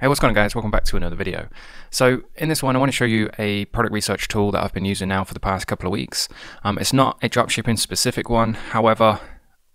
Hey, what's going on guys? Welcome back to another video. So in this one, I want to show you a product research tool that I've been using now for the past couple of weeks. Um, it's not a dropshipping specific one. However,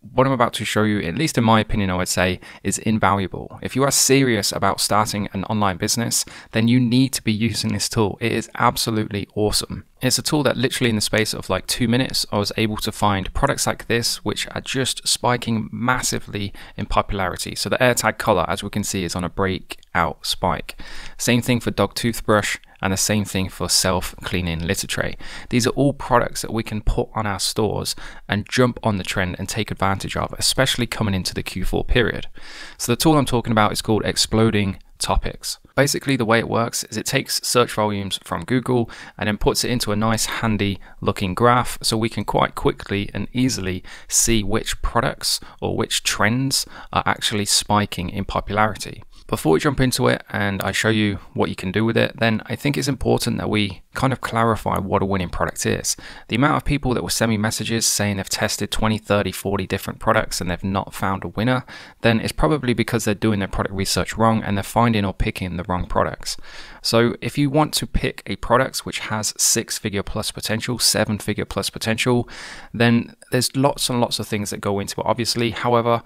what I'm about to show you, at least in my opinion, I would say, is invaluable. If you are serious about starting an online business, then you need to be using this tool. It is absolutely awesome. It's a tool that literally in the space of like two minutes, I was able to find products like this, which are just spiking massively in popularity. So the AirTag collar, as we can see, is on a breakout spike. Same thing for dog toothbrush and the same thing for self-cleaning litter tray. These are all products that we can put on our stores and jump on the trend and take advantage of, especially coming into the Q4 period. So the tool I'm talking about is called Exploding Topics. Basically, the way it works is it takes search volumes from Google and then puts it into a nice handy looking graph so we can quite quickly and easily see which products or which trends are actually spiking in popularity. Before we jump into it and I show you what you can do with it, then I think it's important that we kind of clarify what a winning product is. The amount of people that will send me messages saying they've tested 20, 30, 40 different products and they've not found a winner, then it's probably because they're doing their product research wrong and they're finding or picking the wrong products. So if you want to pick a product which has six figure plus potential, seven figure plus potential, then there's lots and lots of things that go into it, obviously. However,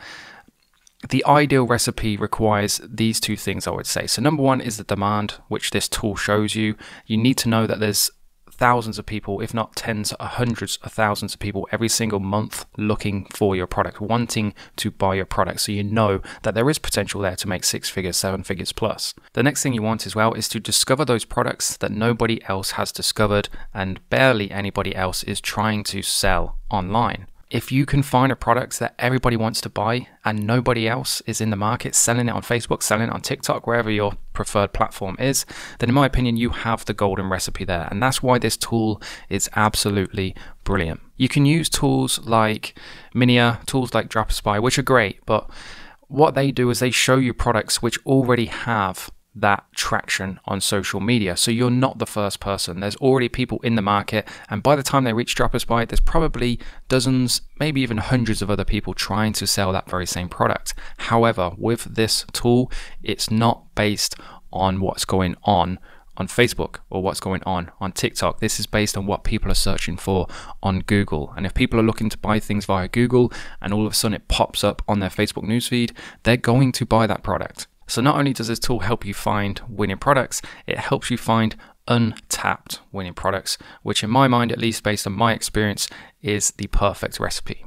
the ideal recipe requires these two things, I would say. So, number one is the demand, which this tool shows you. You need to know that there's thousands of people, if not tens or hundreds of thousands of people every single month looking for your product, wanting to buy your product. So you know that there is potential there to make six figures, seven figures plus. The next thing you want as well is to discover those products that nobody else has discovered and barely anybody else is trying to sell online if you can find a product that everybody wants to buy and nobody else is in the market selling it on Facebook, selling it on TikTok, wherever your preferred platform is, then in my opinion, you have the golden recipe there. And that's why this tool is absolutely brilliant. You can use tools like Minea, tools like Dropispy, which are great, but what they do is they show you products which already have that traction on social media. So you're not the first person. There's already people in the market, and by the time they reach Dropispy, there's probably dozens, maybe even hundreds of other people trying to sell that very same product. However, with this tool, it's not based on what's going on on Facebook or what's going on on TikTok. This is based on what people are searching for on Google. And if people are looking to buy things via Google and all of a sudden it pops up on their Facebook newsfeed, they're going to buy that product. So not only does this tool help you find winning products, it helps you find untapped winning products, which in my mind, at least based on my experience, is the perfect recipe.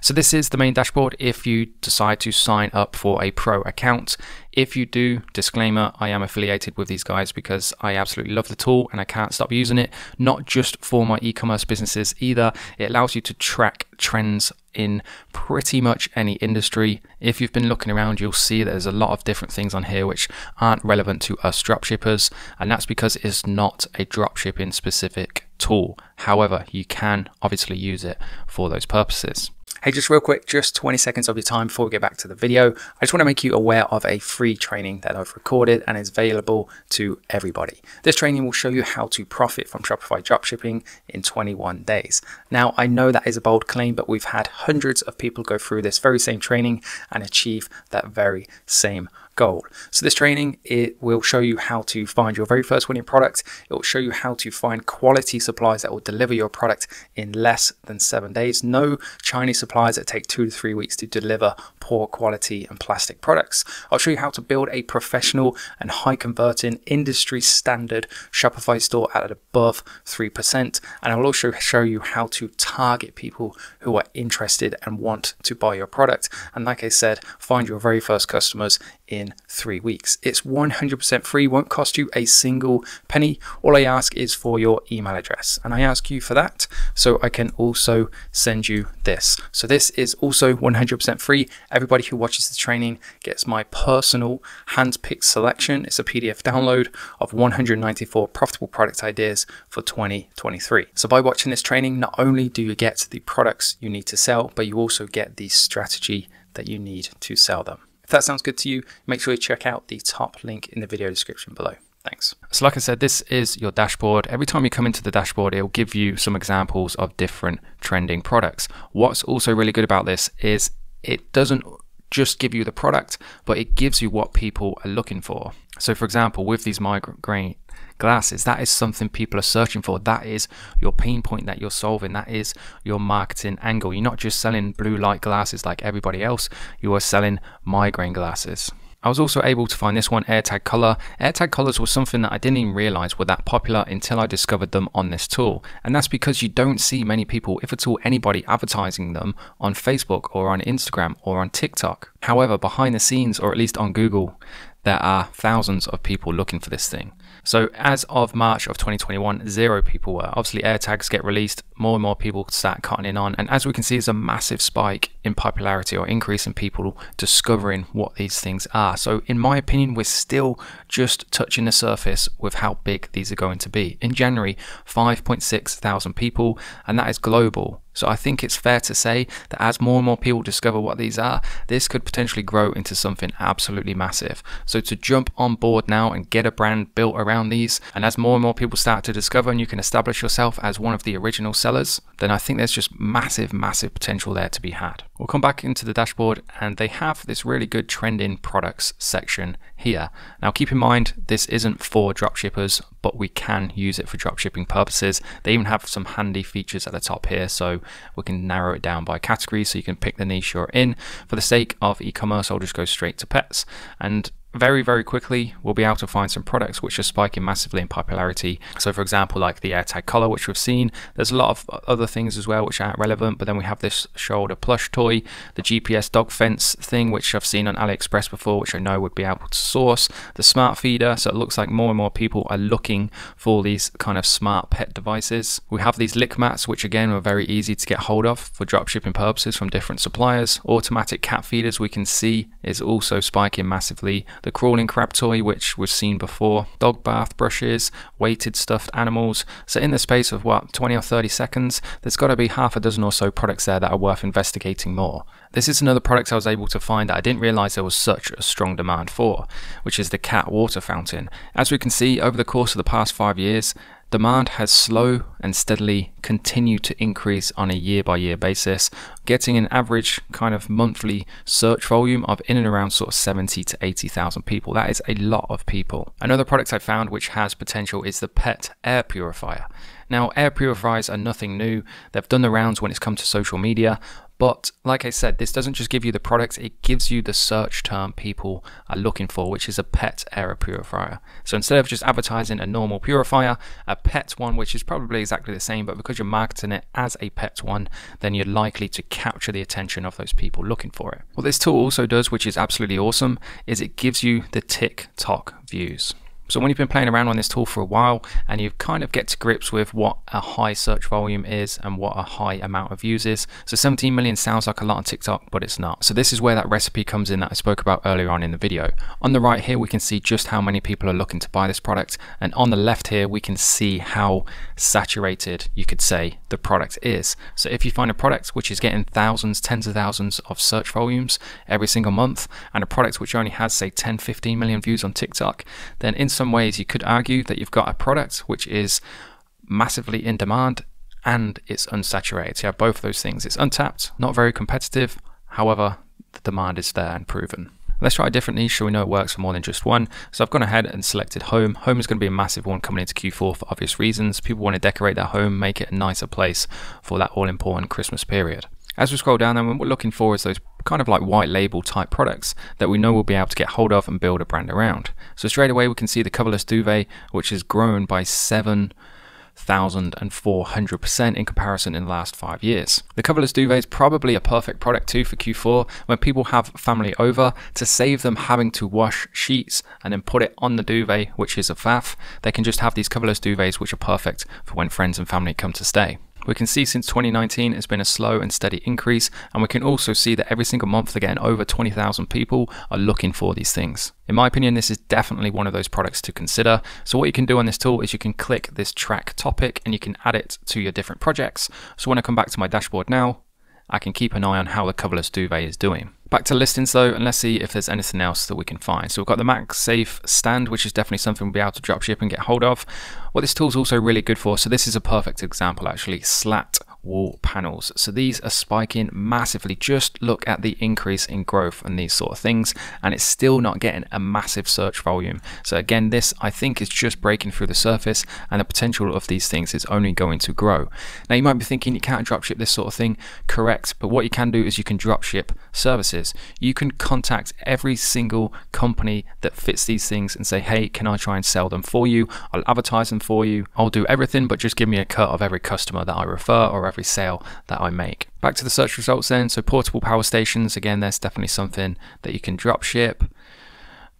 So this is the main dashboard if you decide to sign up for a pro account. If you do, disclaimer, I am affiliated with these guys because I absolutely love the tool and I can't stop using it, not just for my e-commerce businesses either. It allows you to track trends in pretty much any industry. If you've been looking around, you'll see there's a lot of different things on here which aren't relevant to us dropshippers, and that's because it's not a dropshipping specific tool. However, you can obviously use it for those purposes. Hey, just real quick, just 20 seconds of your time before we get back to the video. I just want to make you aware of a free training that I've recorded and is available to everybody. This training will show you how to profit from Shopify dropshipping in 21 days. Now, I know that is a bold claim, but we've had hundreds of people go through this very same training and achieve that very same goal. So this training, it will show you how to find your very first winning product. It will show you how to find quality supplies that will deliver your product in less than seven days. No Chinese suppliers that take two to three weeks to deliver poor quality and plastic products. I'll show you how to build a professional and high converting industry standard Shopify store at above 3%. And I will also show you how to target people who are interested and want to buy your product. And like I said, find your very first customers in three weeks. It's 100% free, won't cost you a single penny. All I ask is for your email address, and I ask you for that so I can also send you this. So, this is also 100% free. Everybody who watches the training gets my personal hand picked selection. It's a PDF download of 194 profitable product ideas for 2023. So, by watching this training, not only do you get the products you need to sell, but you also get the strategy that you need to sell them. If that sounds good to you, make sure you check out the top link in the video description below. Thanks. So like I said, this is your dashboard. Every time you come into the dashboard, it will give you some examples of different trending products. What's also really good about this is it doesn't just give you the product, but it gives you what people are looking for. So, for example, with these migraine glasses, that is something people are searching for. That is your pain point that you're solving. That is your marketing angle. You're not just selling blue light glasses like everybody else, you are selling migraine glasses. I was also able to find this one, AirTag Collar. AirTag Collars was something that I didn't even realize were that popular until I discovered them on this tool. And that's because you don't see many people, if at all anybody, advertising them on Facebook or on Instagram or on TikTok. However, behind the scenes, or at least on Google, there are thousands of people looking for this thing. So as of March of 2021, zero people were. Obviously, AirTags get released, more and more people start cutting in on, and as we can see, there's a massive spike in popularity or increase in people discovering what these things are. So in my opinion, we're still just touching the surface with how big these are going to be. In January, 5.6 thousand people, and that is global. So I think it's fair to say that as more and more people discover what these are, this could potentially grow into something absolutely massive. So to jump on board now and get a brand built around these, and as more and more people start to discover and you can establish yourself as one of the original sellers, then I think there's just massive, massive potential there to be had. We'll come back into the dashboard and they have this really good trending products section here. Now keep in mind, this isn't for dropshippers, but we can use it for dropshipping purposes. They even have some handy features at the top here, so we can narrow it down by category so you can pick the niche you're in. For the sake of e-commerce, I'll just go straight to pets. And very, very quickly, we'll be able to find some products which are spiking massively in popularity. So, for example, like the AirTag collar, which we've seen, there's a lot of other things as well which aren't relevant, but then we have this shoulder plush toy, the GPS dog fence thing, which I've seen on AliExpress before, which I know would be able to source, the smart feeder. So, it looks like more and more people are looking for these kind of smart pet devices. We have these lick mats, which again are very easy to get hold of for dropshipping purposes from different suppliers. Automatic cat feeders, we can see, is also spiking massively the crawling crab toy, which was seen before, dog bath brushes, weighted stuffed animals. So, in the space of what, 20 or 30 seconds, there's got to be half a dozen or so products there that are worth investigating more. This is another product I was able to find that I didn't realize there was such a strong demand for, which is the cat water fountain. As we can see, over the course of the past five years, Demand has slow and steadily continued to increase on a year by year basis, getting an average kind of monthly search volume of in and around sort of 70 to 80,000 people. That is a lot of people. Another product I found which has potential is the PET air purifier. Now, air purifiers are nothing new. They've done the rounds when it's come to social media, but like I said, this doesn't just give you the product, it gives you the search term people are looking for, which is a pet air purifier. So instead of just advertising a normal purifier, a pet one, which is probably exactly the same, but because you're marketing it as a pet one, then you're likely to capture the attention of those people looking for it. What this tool also does, which is absolutely awesome, is it gives you the TikTok views. So when you've been playing around on this tool for a while and you kind of get to grips with what a high search volume is and what a high amount of views is. So 17 million sounds like a lot on TikTok, but it's not. So this is where that recipe comes in that I spoke about earlier on in the video. On the right here, we can see just how many people are looking to buy this product. And on the left here, we can see how saturated you could say the product is. So if you find a product which is getting thousands, tens of thousands of search volumes every single month, and a product which only has say 10, 15 million views on TikTok, then in some ways you could argue that you've got a product which is massively in demand and it's unsaturated. You have both of those things. It's untapped, not very competitive. However, the demand is there and proven. Let's try a different niche so we know it works for more than just one. So I've gone ahead and selected home. Home is going to be a massive one coming into Q4 for obvious reasons. People want to decorate their home, make it a nicer place for that all important Christmas period. As we scroll down, then what we're looking for is those kind of like white label type products that we know we'll be able to get hold of and build a brand around. So straight away we can see the coverless duvet, which has grown by seven seven thousand and four hundred percent in comparison in the last five years. The coverless duvet is probably a perfect product too for Q4 when people have family over to save them having to wash sheets and then put it on the duvet, which is a faff. They can just have these coverless duvets, which are perfect for when friends and family come to stay. We can see since 2019 it's been a slow and steady increase, and we can also see that every single month again over 20,000 people are looking for these things. In my opinion, this is definitely one of those products to consider. So what you can do on this tool is you can click this track topic and you can add it to your different projects. So when I come back to my dashboard now, I can keep an eye on how the coverless duvet is doing. Back to listings though, and let's see if there's anything else that we can find. So we've got the MagSafe stand, which is definitely something we'll be able to drop ship and get hold of. What this tool is also really good for, so this is a perfect example actually, slat wall panels. So these are spiking massively. Just look at the increase in growth and these sort of things, and it's still not getting a massive search volume. So again, this I think is just breaking through the surface, and the potential of these things is only going to grow. Now you might be thinking you can't dropship this sort of thing. Correct, but what you can do is you can dropship services. You can contact every single company that fits these things and say, hey, can I try and sell them for you? I'll advertise them for you. I'll do everything, but just give me a cut of every customer that I refer or every sale that I make. Back to the search results then. So portable power stations, again, there's definitely something that you can drop ship.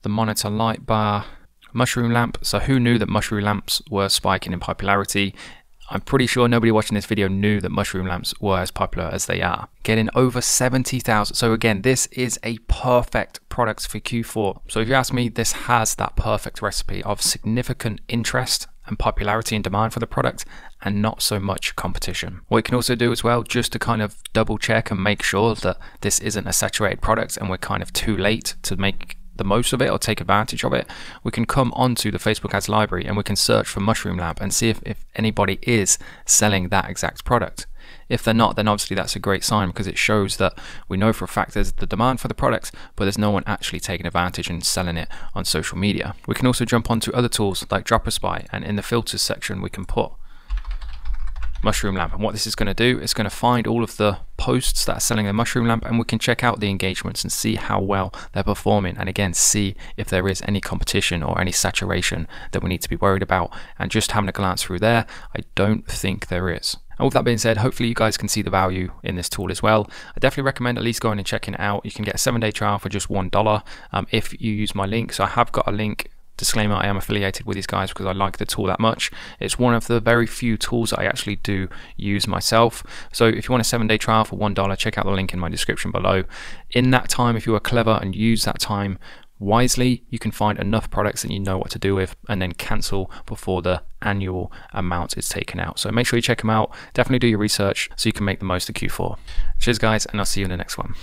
The monitor light bar, mushroom lamp. So who knew that mushroom lamps were spiking in popularity? I'm pretty sure nobody watching this video knew that mushroom lamps were as popular as they are. Getting over 70,000. So again, this is a perfect product for Q4. So if you ask me, this has that perfect recipe of significant interest and popularity and demand for the product and not so much competition. What you can also do as well, just to kind of double check and make sure that this isn't a saturated product and we're kind of too late to make the most of it or take advantage of it, we can come onto the Facebook ads library and we can search for Mushroom Lamp and see if, if anybody is selling that exact product. If they're not, then obviously that's a great sign because it shows that we know for a fact there's the demand for the products, but there's no one actually taking advantage and selling it on social media. We can also jump onto other tools like Dropispy, and in the filters section, we can put mushroom lamp. And what this is going to do is going to find all of the posts that are selling a mushroom lamp and we can check out the engagements and see how well they're performing and again see if there is any competition or any saturation that we need to be worried about and just having a glance through there I don't think there is. And with that being said, hopefully you guys can see the value in this tool as well. I definitely recommend at least going and checking it out. You can get a seven day trial for just $1 um, if you use my link. So I have got a link disclaimer I am affiliated with these guys because I like the tool that much. It's one of the very few tools I actually do use myself. So if you want a seven day trial for $1, check out the link in my description below. In that time, if you are clever and use that time wisely, you can find enough products that you know what to do with and then cancel before the annual amount is taken out. So make sure you check them out. Definitely do your research so you can make the most of Q4. Cheers, guys, and I'll see you in the next one.